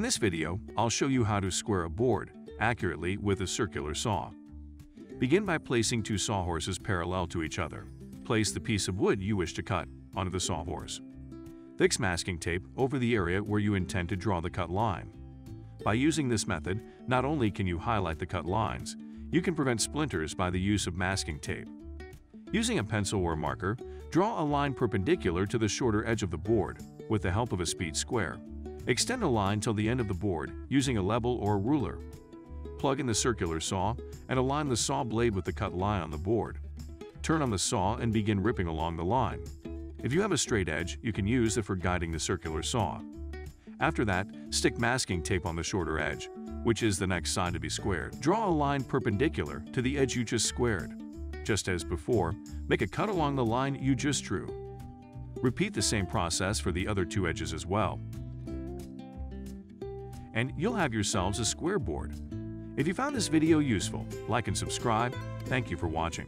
this video, I'll show you how to square a board accurately with a circular saw. Begin by placing two sawhorses parallel to each other. Place the piece of wood you wish to cut onto the sawhorse. Fix masking tape over the area where you intend to draw the cut line. By using this method, not only can you highlight the cut lines, you can prevent splinters by the use of masking tape. Using a pencil or marker, draw a line perpendicular to the shorter edge of the board with the help of a speed square. Extend a line till the end of the board using a level or ruler. Plug in the circular saw and align the saw blade with the cut line on the board. Turn on the saw and begin ripping along the line. If you have a straight edge, you can use it for guiding the circular saw. After that, stick masking tape on the shorter edge, which is the next side to be squared. Draw a line perpendicular to the edge you just squared. Just as before, make a cut along the line you just drew. Repeat the same process for the other two edges as well. And you'll have yourselves a square board. If you found this video useful, like and subscribe. Thank you for watching.